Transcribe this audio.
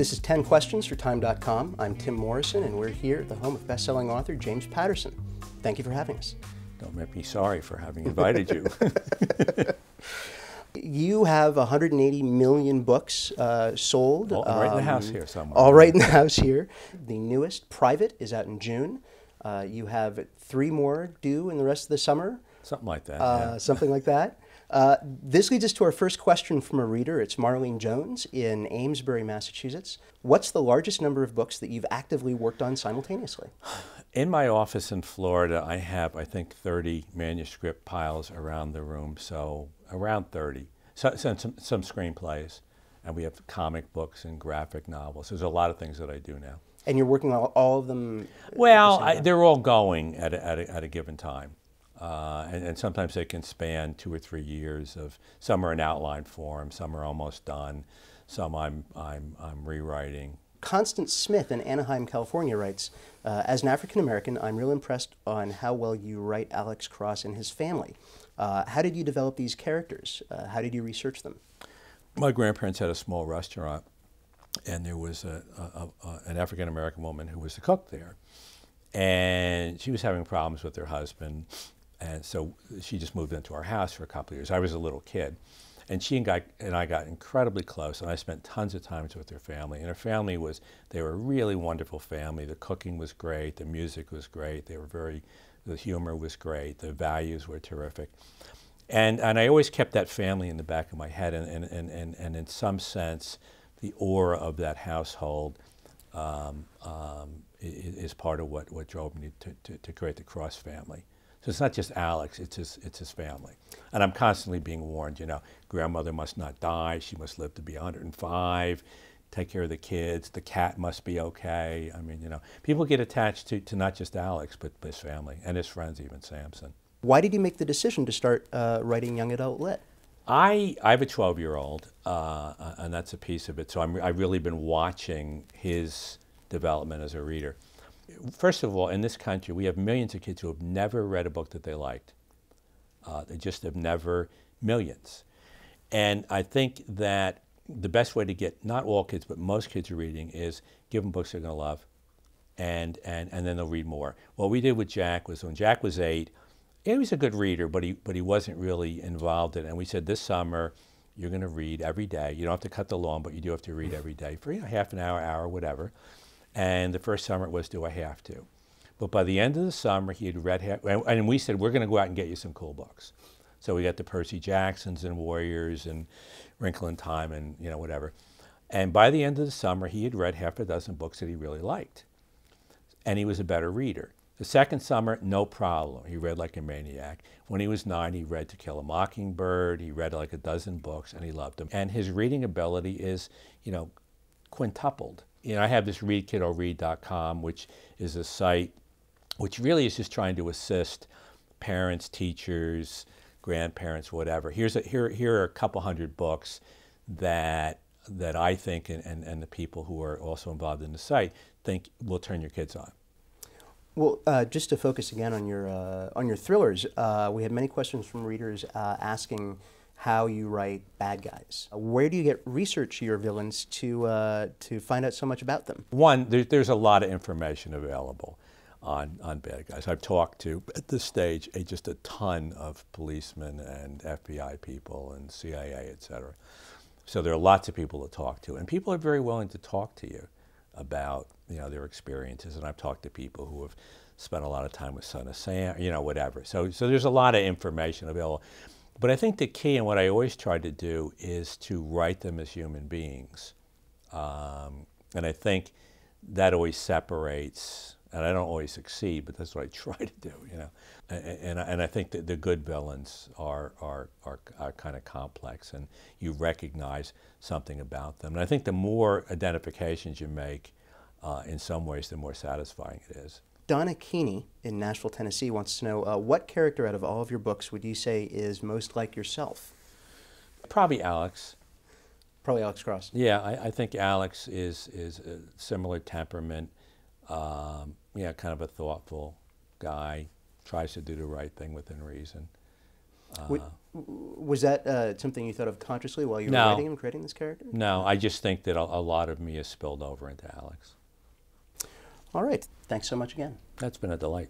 This is 10 Questions for Time.com. I'm Tim Morrison, and we're here at the home of best-selling author James Patterson. Thank you for having us. Don't make me sorry for having invited you. you have 180 million books uh, sold. All right um, in the house um, here somewhere. All right in the house here. The newest, Private, is out in June. Uh, you have three more due in the rest of the summer. Something like that. Uh, yeah. Something like that. Uh, this leads us to our first question from a reader. It's Marlene Jones in Amesbury, Massachusetts. What's the largest number of books that you've actively worked on simultaneously? In my office in Florida, I have, I think, 30 manuscript piles around the room, so around 30. So, some, some screenplays, and we have comic books and graphic novels. There's a lot of things that I do now. And you're working on all of them? Well, the I, they're all going at a, at a, at a given time. Uh, and, and, sometimes they can span two or three years of some are in outline form, some are almost done, some I'm, I'm, I'm rewriting. Constance Smith in Anaheim, California writes, uh, as an African American, I'm real impressed on how well you write Alex Cross and his family. Uh, how did you develop these characters? Uh, how did you research them? My grandparents had a small restaurant, and there was a, a, a, an African American woman who was the cook there. And she was having problems with her husband, and so she just moved into our house for a couple of years. I was a little kid. And she and, guy, and I got incredibly close, and I spent tons of times with her family. And her family was, they were a really wonderful family. The cooking was great, the music was great, they were very, the humor was great, the values were terrific. And, and I always kept that family in the back of my head, and, and, and, and, and in some sense, the aura of that household um, um, is, part of what, what drove me to, to, to create the Cross family. So it's not just Alex, it's his, it's his family. And I'm constantly being warned, you know, grandmother must not die, she must live to be 105, take care of the kids, the cat must be okay. I mean, you know, people get attached to, to not just Alex, but his family and his friends, even Samson. Why did you make the decision to start uh, writing young adult lit? I, I have a 12 year old, uh, and that's a piece of it. So I'm, I've really been watching his development as a reader first of all, in this country, we have millions of kids who have never read a book that they liked. Uh, they just have never, millions. And I think that the best way to get not all kids, but most kids are reading is give them books they're going to love, and, and, and then they'll read more. What we did with Jack was when Jack was eight, he was a good reader, but he, but he wasn't really involved in it. And we said this summer, you're going to read every day. You don't have to cut the lawn, but you do have to read every day for you know, half an hour, hour, whatever. And the first summer it was, do I have to? But by the end of the summer, he had read, and we said, we're going to go out and get you some cool books. So we got the Percy Jacksons and Warriors and Wrinkle in Time and, you know, whatever. And by the end of the summer, he had read half a dozen books that he really liked. And he was a better reader. The second summer, no problem. He read like a maniac. When he was nine, he read To Kill a Mockingbird. He read like a dozen books, and he loved them. And his reading ability is, you know, quintupled you know, I have this readkiddoread.com, which is a site which really is just trying to assist parents, teachers, grandparents, whatever. Here's a, here, here are a couple hundred books that, that I think and, and, and the people who are also involved in the site think will turn your kids on. Well, uh, just to focus again on your, uh, on your thrillers, uh, we had many questions from readers uh, asking how you write bad guys. Where do you get research your villains to, uh, to find out so much about them? One, there, there's a lot of information available on, on bad guys. I've talked to, at this stage, a, just a ton of policemen and FBI people and CIA, et cetera. So there are lots of people to talk to, and people are very willing to talk to you about you know their experiences. And I've talked to people who have spent a lot of time with Son of Sam, you know, whatever. So so there's a lot of information available. But I think the key and what I always try to do is to write them as human beings. Um, and I think that always separates, and I don't always succeed, but that's what I try to do, you know. And, and, I think that the good villains are, are, are, are kind of complex, and you recognize something about them. And I think the more identifications you make, uh, in some ways, the more satisfying it is. Donna Keeney in Nashville, Tennessee wants to know uh, what character out of all of your books would you say is most like yourself? Probably Alex. Probably Alex Cross. Yeah, I, I think Alex is, is a similar temperament. Um, yeah, kind of a thoughtful guy, tries to do the right thing within reason. Uh, would, was that uh, something you thought of consciously while you were no, writing and creating this character? No, I just think that a, a lot of me is spilled over into Alex. All right. Thanks so much again. That's been a delight.